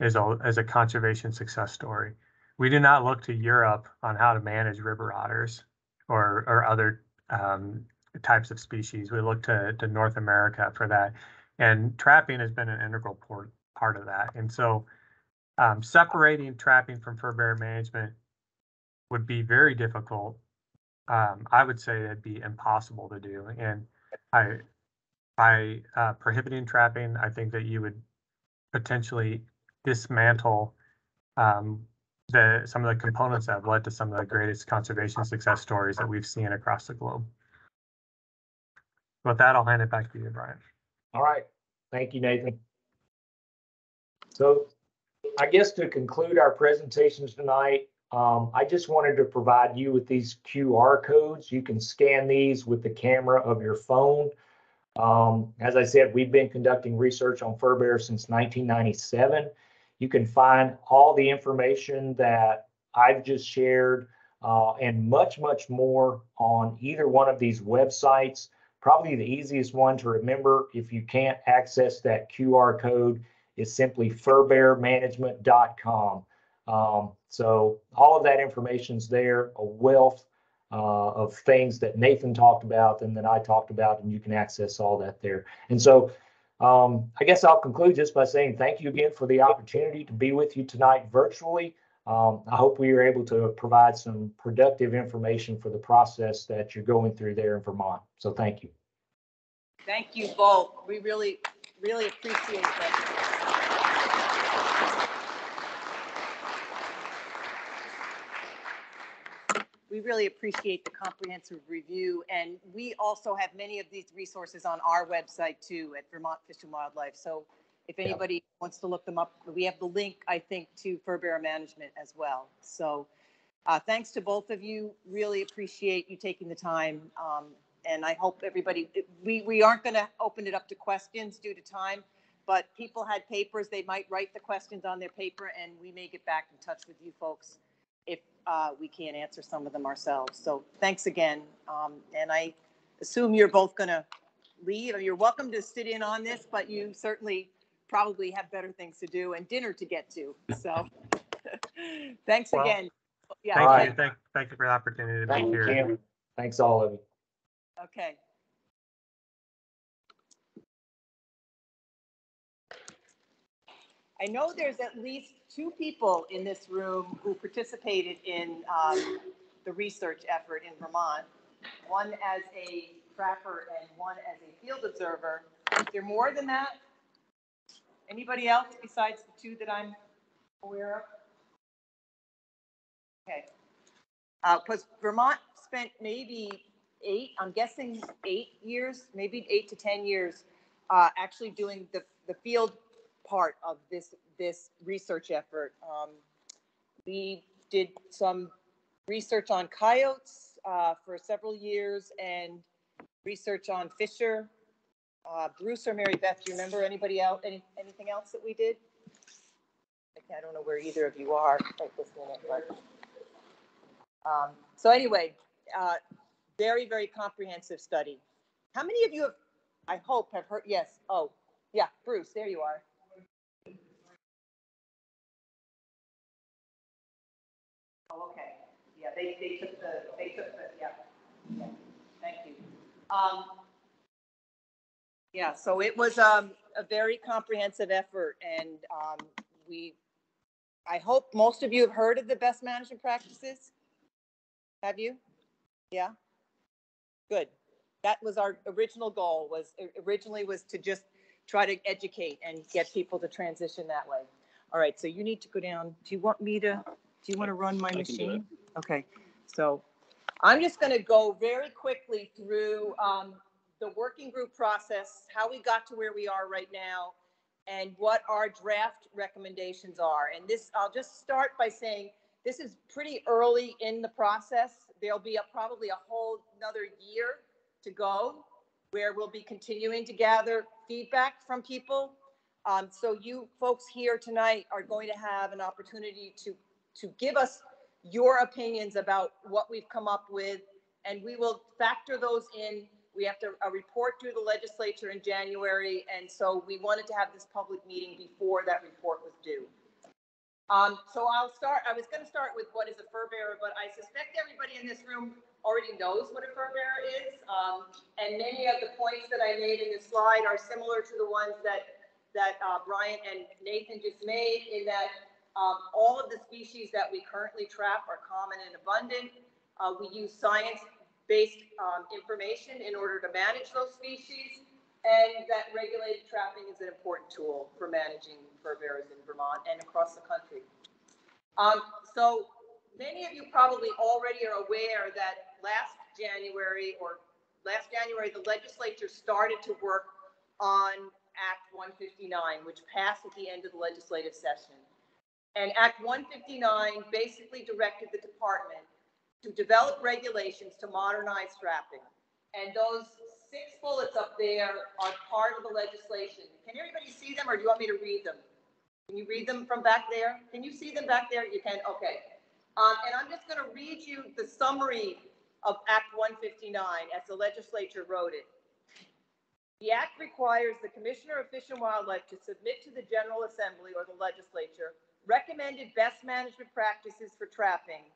[SPEAKER 5] is a is a conservation success story. We do not look to Europe on how to manage river otters or or other um, types of species. We look to to North America for that, and trapping has been an integral part part of that. And so, um, separating trapping from fur bear management would be very difficult. Um, I would say it'd be impossible to do. And I, by uh, prohibiting trapping, I think that you would potentially dismantle um, the some of the components that have led to some of the greatest conservation success stories that we've seen across the globe. With that, I'll hand it back to you, Brian.
[SPEAKER 3] All right. Thank you, Nathan. So I guess to conclude our presentations tonight, um, I just wanted to provide you with these QR codes. You can scan these with the camera of your phone. Um, as I said, we've been conducting research on fur bears since 1997. You can find all the information that I've just shared uh, and much, much more on either one of these websites. Probably the easiest one to remember if you can't access that QR code is simply furbearmanagement.com. Um, so all of that information's there, a wealth uh, of things that Nathan talked about and that I talked about, and you can access all that there. And so um, I guess I'll conclude just by saying thank you again for the opportunity to be with you tonight virtually. Um, I hope we were able to provide some productive information for the process that you're going through there in Vermont. So thank you.
[SPEAKER 2] Thank you both. We really, really appreciate that. We really appreciate the comprehensive review, and we also have many of these resources on our website too, at Vermont Fish and Wildlife. So if anybody wants to look them up, we have the link, I think, to fur bear management as well. So uh, thanks to both of you. Really appreciate you taking the time. Um, and I hope everybody, we, we aren't going to open it up to questions due to time, but people had papers, they might write the questions on their paper, and we may get back in touch with you folks if uh, we can't answer some of them ourselves. So thanks again. Um, and I assume you're both going to leave. You're welcome to sit in on this, but you certainly probably have better things to do and dinner to get to. So thanks
[SPEAKER 5] Well,
[SPEAKER 2] again. Yeah.
[SPEAKER 5] Thank
[SPEAKER 3] Alright.
[SPEAKER 5] you. Thank, thank you for the opportunity to be
[SPEAKER 3] Thank you,
[SPEAKER 5] here.
[SPEAKER 3] Kim. Thanks all of you.
[SPEAKER 2] Okay. I know there's at least two people in this room who participated in um, the research effort in Vermont. One as a trapper and one as a field observer. Is there more than that? Anybody else besides the two that I'm aware of? Okay. Because Vermont spent maybe eight, I'm guessing eight years, maybe eight to 10 years, uh, actually doing the, the field part of this, this research effort. Um, we did some research on coyotes, uh, for several years and research on Fisher. Uh, Bruce or Mary Beth, do you remember anybody else, any, anything else that we did? I don't know where either of you are right this minute, but. Um, so anyway, uh, very, very comprehensive study. How many of you have, I hope, have heard, yes, oh, yeah, Bruce, there you are. Oh, okay, yeah, they, they took the, they took the, yeah, yeah, thank you. Um, yeah, so it was, um, a very comprehensive effort and, um, we, I hope most of you have heard of the best management practices. Have you? Yeah? Good. That was our original goal, was originally was to just try to educate and get people to transition that way. All right, so you need to go down. Do you want me to, do you want to run my
[SPEAKER 1] I can do it.
[SPEAKER 2] machine? Okay, so I'm just going to go very quickly through um, the working group process, how we got to where we are right now, and what our draft recommendations are. And this, I'll just start by saying, this is pretty early in the process. There'll be a, probably a whole another year to go where we'll be continuing to gather feedback from people. Um, so you folks here tonight are going to have an opportunity to, to give us your opinions about what we've come up with, and we will factor those in. We have to, a report through the legislature in January, and so we wanted to have this public meeting before that report was due. Um, so I'll start, I was gonna start with what is a fur bearer, but I suspect everybody in this room already knows what a fur bearer is. Um, and many of the points that I made in this slide are similar to the ones that, that, uh, Brian and Nathan just made in that, um, all of the species that we currently trap are common and abundant. Uh, we use science-based, um, information in order to manage those species. And that regulated trapping is an important tool for managing fur bears in Vermont and across the country. Um, so many of you probably already are aware that last January or last January, the legislature started to work on Act 159, which passed at the end of the legislative session. And Act 159 basically directed the department to develop regulations to modernize trapping. And those six bullets up there are part of the legislation. Can everybody see them or do you want me to read them? Can you read them from back there? Can you see them back there? You can, okay. Um, and I'm just gonna read you the summary of Act one fifty-nine as the legislature wrote it. The act requires the Commissioner of Fish and Wildlife to submit to the General Assembly or the legislature recommended best management practices for trapping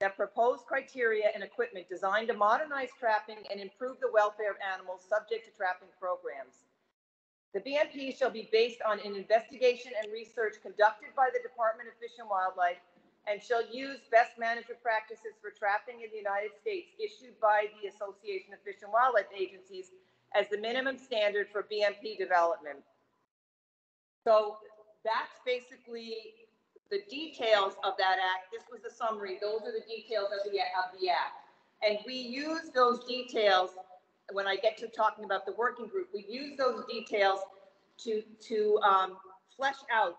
[SPEAKER 2] that proposed criteria and equipment designed to modernize trapping and improve the welfare of animals subject to trapping programs. The BMP shall be based on an investigation and research conducted by the Department of Fish and Wildlife and shall use best management practices for trapping in the United States issued by the Association of Fish and Wildlife Agencies as the minimum standard for BMP development. So that's basically the details of that act. This was the summary. Those are the details of the, of the act. And we use those details, when I get to talking about the working group, we use those details to, to, um, flesh out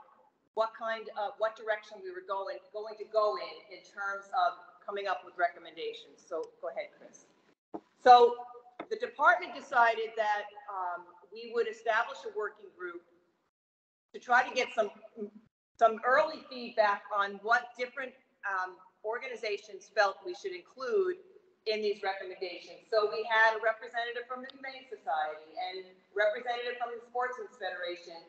[SPEAKER 2] what kind of, what direction we were going, going to go in, in terms of coming up with recommendations. So go ahead, Chris. So the department decided that, um, we would establish a working group to try to get some some early feedback on what different um, organizations felt we should include in these recommendations. So we had a representative from the Humane Society and representative from the Sportsman's Federation,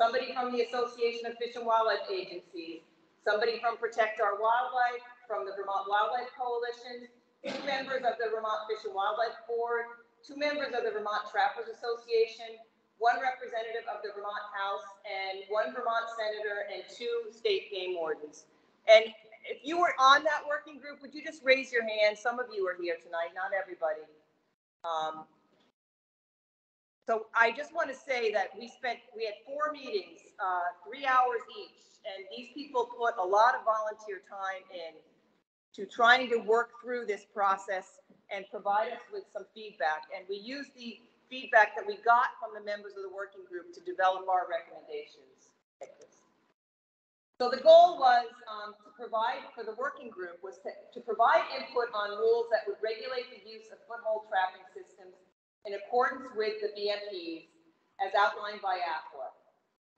[SPEAKER 2] somebody from the Association of Fish and Wildlife Agencies, somebody from Protect Our Wildlife, from the Vermont Wildlife Coalition, two members of the Vermont Fish and Wildlife Board, two members of the Vermont Trappers Association, one representative of the Vermont House, and one Vermont senator, and two state game wardens. And if you were on that working group, would you just raise your hand? Some of you are here tonight, not everybody. Um, So I just want to say that we spent, we had four meetings, uh, three hours each, and these people put a lot of volunteer time in to trying to work through this process and provide us with some feedback. And we used the feedback that we got from the members of the working group to develop our recommendations. So the goal was um, to provide, for the working group, was to, to provide input on rules that would regulate the use of foothold trapping systems in accordance with the BMPs as outlined by AFWA.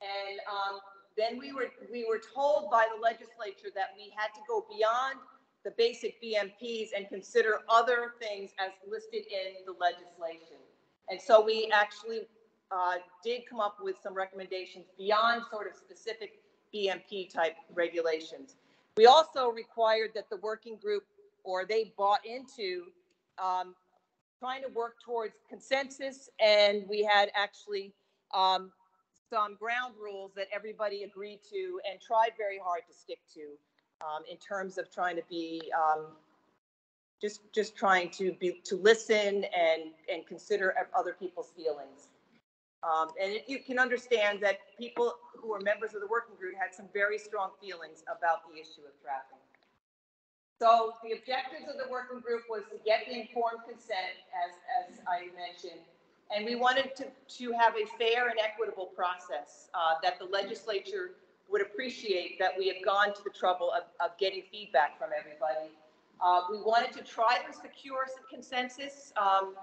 [SPEAKER 2] And um, then we were, we were told by the legislature that we had to go beyond the basic BMPs and consider other things as listed in the legislation. And so we actually uh, did come up with some recommendations beyond sort of specific BMP type regulations. We also required that the working group, or they bought into, um, trying to work towards consensus, and we had actually, um, some ground rules that everybody agreed to and tried very hard to stick to, um, in terms of trying to be, um, just, just trying to be, to listen and, and consider other people's feelings. Um, and it- you can understand that people who are members of the working group had some very strong feelings about the issue of trapping. So the objectives of the working group was to get the informed consent, as, as I mentioned. And we wanted to, to have a fair and equitable process, uh, that the legislature would appreciate that we have gone to the trouble of, of getting feedback from everybody. Uh, we wanted to try to secure some consensus. Um,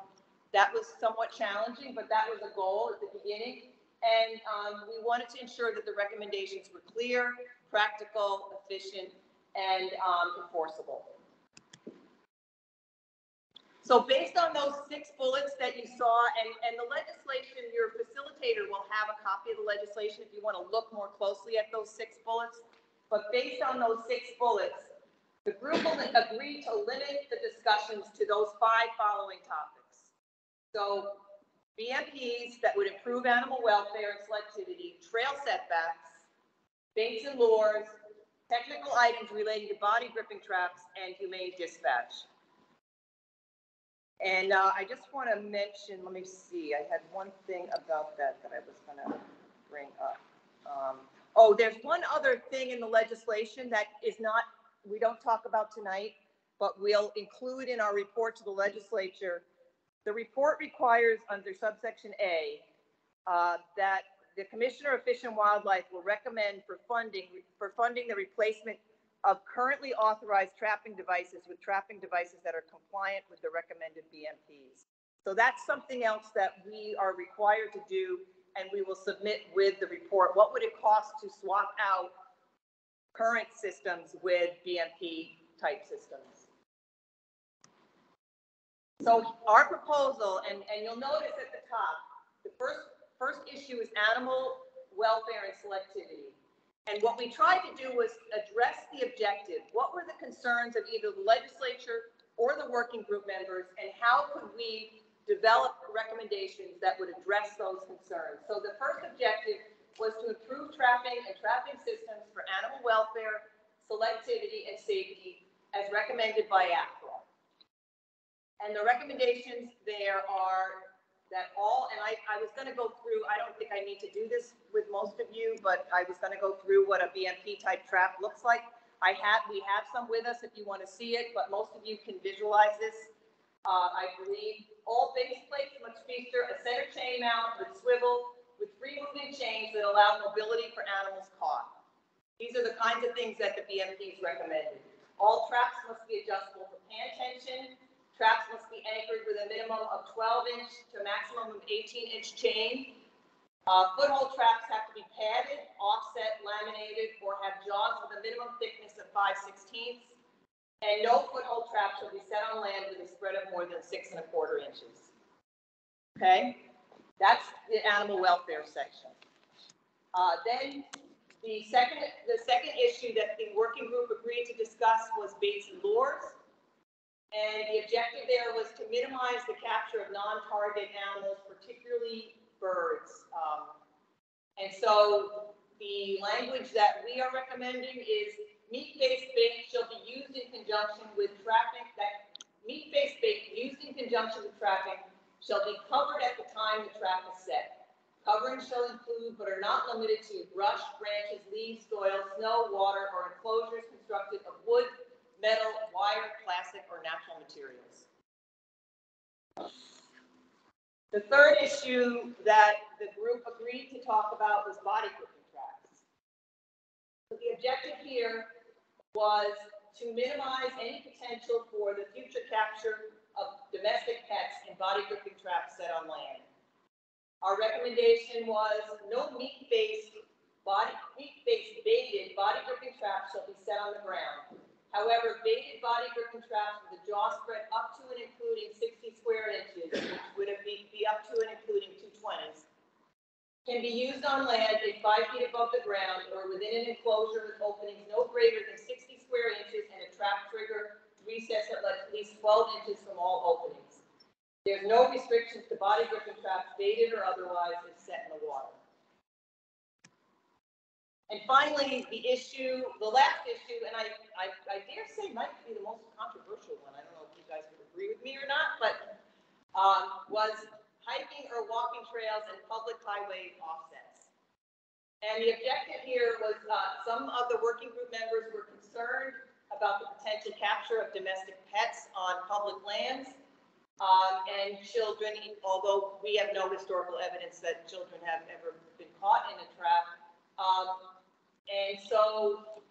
[SPEAKER 2] that was somewhat challenging, but that was a goal at the beginning. And um, we wanted to ensure that the recommendations were clear, practical, efficient, and um, enforceable. So based on those six bullets that you saw, and, and the legislation, your facilitator will have a copy of the legislation if you want to look more closely at those six bullets. But based on those six bullets, the group will agree to limit the discussions to those five following topics. So BMPs that would improve animal welfare and selectivity, trail setbacks, baits and lures, technical items relating to body gripping traps, and humane dispatch. And uh, I just want to mention, let me see, I had one thing about that that I was going to bring up. Um, Oh, there's one other thing in the legislation that is not, we don't talk about tonight, but we'll include in our report to the legislature. The report requires under subsection A uh, that the Commissioner of Fish and Wildlife will recommend for funding, for funding the replacement of currently authorized trapping devices with trapping devices that are compliant with the recommended BMPs. So that's something else that we are required to do, and we will submit with the report. What would it cost to swap out current systems with BMP type systems? So our proposal, and, and you'll notice at the top, the first, first issue is animal welfare and selectivity. And what we tried to do was address the objective. What were the concerns of either the legislature or the working group members, and how could we develop recommendations that would address those concerns? So the first objective was to improve trapping and trapping systems for animal welfare, selectivity, and safety as recommended by AFWA. And the recommendations there are that all, and I, I was gonna go through, I don't think I need to do this with most of you, but I was gonna go through what a BMP type trap looks like. I have, we have some with us if you wanna see it, but most of you can visualize this. Uh, I believe all base plates must feature a center chain mount with swivel with free moving chains that allow mobility for animals caught. These are the kinds of things that the BMPs recommended. All traps must be adjustable for pan tension, Traps must be anchored with a minimum of 12 inch to a maximum of 18 inch chain. Uh, foothold traps have to be padded, offset, laminated, or have jaws with a minimum thickness of 5 16ths. And no foothold trap shall be set on land with a spread of more than six and a quarter inches. Okay, that's the animal welfare section. Uh, then the second, the second issue that the working group agreed to discuss was baits and lures. And the objective there was to minimize the capture of non-target animals, particularly birds. Um, and so the language that we are recommending is meat-based bait shall be used in conjunction with trapping, that meat-based bait used in conjunction with trapping shall be covered at the time the trap is set. Covering shall include, but are not limited to, brush, branches, leaves, soil, snow, water, or enclosures constructed of wood, metal, wire, plastic, or natural materials. The third issue that the group agreed to talk about was body gripping traps. The objective here was to minimize any potential for the future capture of domestic pets in body gripping traps set on land. Our recommendation was no meat-based body, meat-based baited body gripping traps shall be set on the ground. However, baited body gripping traps with a jaw spread up to and including sixty square inches, which would be, be up to and including two twenties, can be used on land if five feet above the ground or within an enclosure with openings no greater than sixty square inches and a trap trigger recess at at least twelve inches from all openings. There's no restrictions to body gripping traps, baited or otherwise, if set in the water. And finally, the issue, the last issue, and I, I, I dare say might be the most controversial one, I don't know if you guys would agree with me or not, but, um, was hiking or walking trails and public highway offsets. And the objective here was, uh, some of the working group members were concerned about the potential capture of domestic pets on public lands. Um, and children, although we have no historical evidence that children have ever been caught in a trap. Um, and so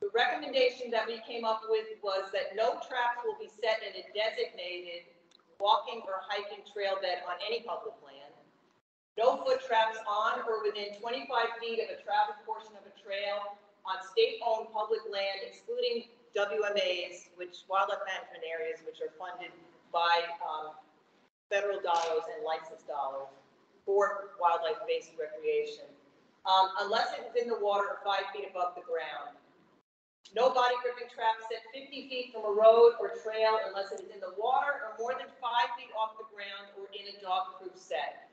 [SPEAKER 2] the recommendation that we came up with was that no traps will be set in a designated walking or hiking trail bed on any public land. No foot traps on or within twenty-five feet of a traveled portion of a trail on state-owned public land excluding WMAs, which wildlife management areas, which are funded by, um, federal dollars and license dollars for wildlife-based recreation um, unless it is in the water or five feet above the ground. No body gripping trap set fifty feet from a road or trail unless it is in the water or more than five feet off the ground or in a dog-proof set.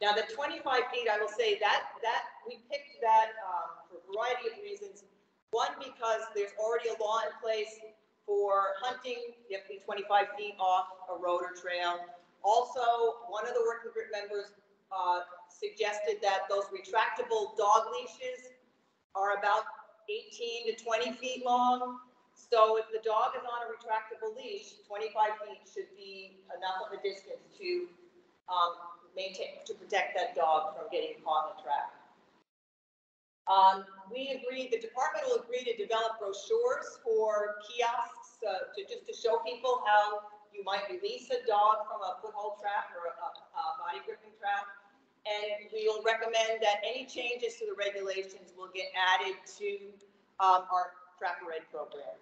[SPEAKER 2] Now, the twenty-five feet, I will say that, that, we picked that, um, for a variety of reasons. One, because there's already a law in place for hunting, you have to be twenty-five feet off a road or trail. Also, one of the working group members uh, suggested that those retractable dog leashes are about 18 to 20 feet long. So if the dog is on a retractable leash, 25 feet should be enough of a distance to um, maintain, to protect that dog from getting caught in a trap. Um, We agreed, the department will agree to develop brochures for kiosks, uh, to, just to show people how you might release a dog from a foothold trap or a, a body gripping trap. And we'll recommend that any changes to the regulations will get added to um, our Trapper Ed program.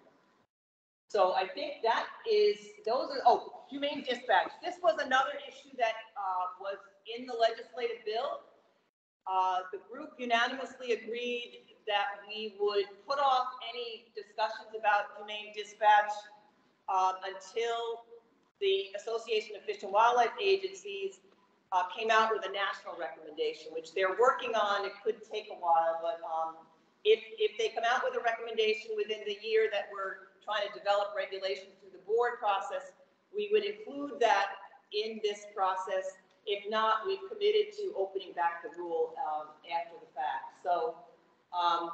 [SPEAKER 2] So I think that is, those are, oh, humane dispatch. This was another issue that uh, was in the legislative bill. Uh, The group unanimously agreed that we would put off any discussions about humane dispatch um, until the Association of Fish and Wildlife Agencies uh, came out with a national recommendation, which they're working on. It could take a while, but um, if, if they come out with a recommendation within the year that we're trying to develop regulation through the board process, we would include that in this process. If not, we've committed to opening back the rule um, after the fact. So um,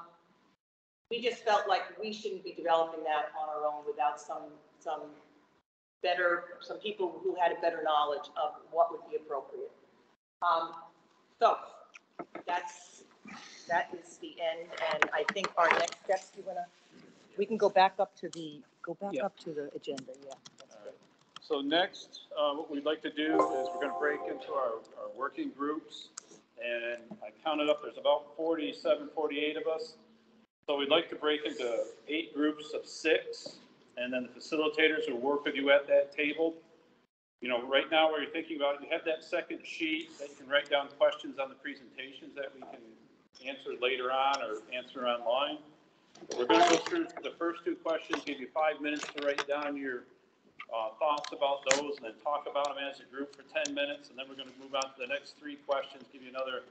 [SPEAKER 2] we just felt like we shouldn't be developing that on our own without some, some better, some people who had a better knowledge of what would be appropriate. Um, so that's, that is the end, and I think our next steps, you wanna, we can go back up to the, go back
[SPEAKER 4] Yeah.
[SPEAKER 2] up to the agenda, yeah. that's good.
[SPEAKER 1] So next, uh, what we'd like to do is we're gonna break into our, our working groups. And I counted up, there's about 47, 48 of us. So we'd like to break into eight groups of six. And then the facilitators will work with you at that table. You know, right now, where you're thinking about, it, you have that second sheet that you can write down questions on the presentations that we can answer later on or answer online. We're gonna go through the first two questions, give you five minutes to write down your uh, thoughts about those, and then talk about them as a group for 10 minutes, and then we're going to move on to the next three questions, give you another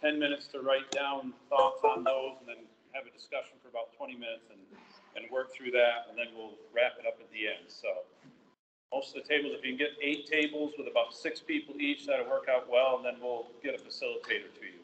[SPEAKER 1] 10 minutes to write down thoughts on those, and then have a discussion for about 20 minutes and, and work through that, and then we'll wrap it up at the end. So most of the tables, if you can get eight tables with about six people each, that'll work out well, and then we'll get a facilitator to you.